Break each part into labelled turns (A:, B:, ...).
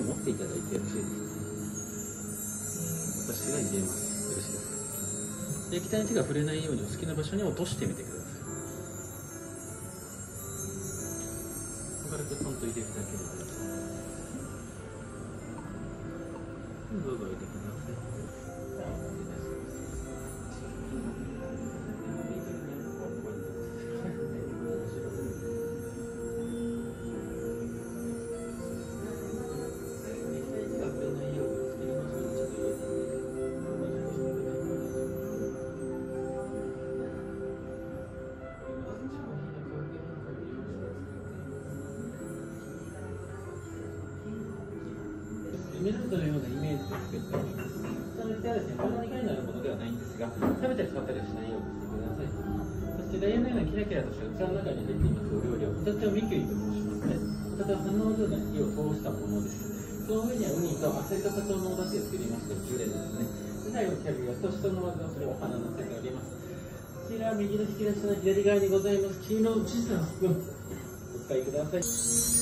A: を持っていただいてよろしいですか？私が入れます。よろしいですか？で液体に手が触れないようにお好きな場所に落としてみてください。軽くトンと入れるだけでどうぞ入れてくださいイメージで作っております。その実はですね、体に害のあるものではないんですが、食べたり使ったりしないようにしてください。そしてダイヤのようなキラキラとした器の中に入れていますお料理を、ホタテをミキュイと申しますね。ホタテは花のような火を通したものです。その上にはウニとアサリとカツオのお出汁を作りまして、ジュレですね。で最後キャビアと人の技をそれをお花のせております。こちら右の引き出しの左側にございます黄色の小さなスプーン、お使いください。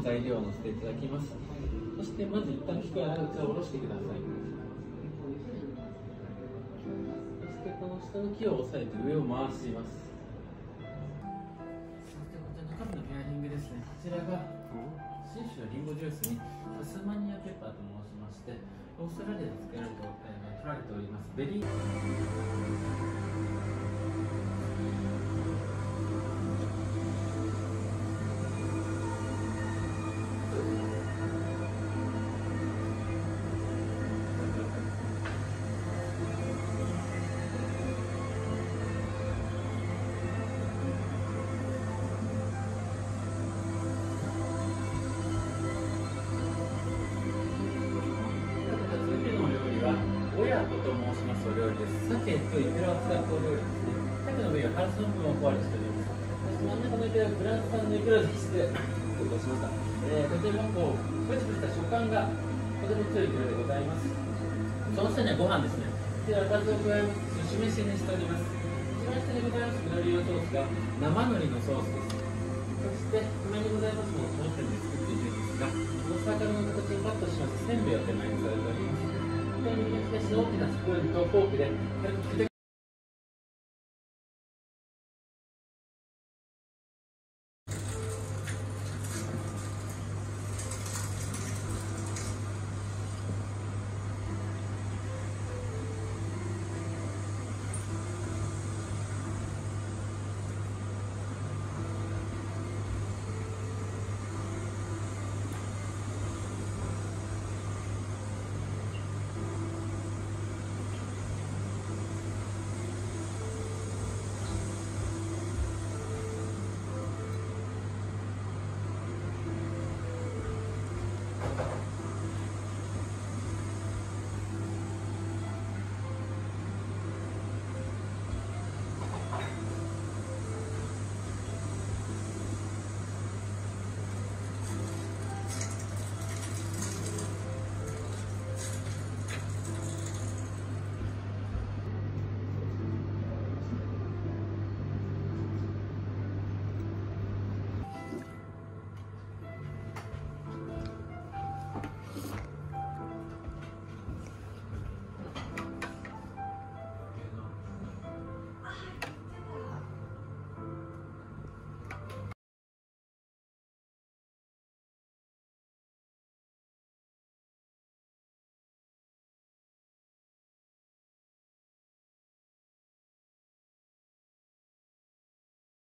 A: の材料を乗せていただきます。そしてまず一旦木から器を下ろしてください。そしてこの下の木を押さえて上を回します。そしてこちら中身のペアリングですね。こちらが信州のリンゴジュースにタスマニアペッパーと申しましてオーストラリアで作られて、えー、取られております。ベリー。申しますお料理です鮭とイクラを使った。お料理ですね鮭の上はハラスの部分を壊りしておりますそして真ん中のイクラはフランス産のイクラでして失礼しました、えー、とてもこうプチプチした。食感がとても強いイクラでございますその下にはご飯ですねではおかずを加えます寿司飯にしております一番下にございます緑色ソースが生海苔のソースですそして上にございますものを当店で作っているんですがお魚の形にカットしましてせんべいを手前にされておりますで右の引き出しの大きなスプーンとフォークで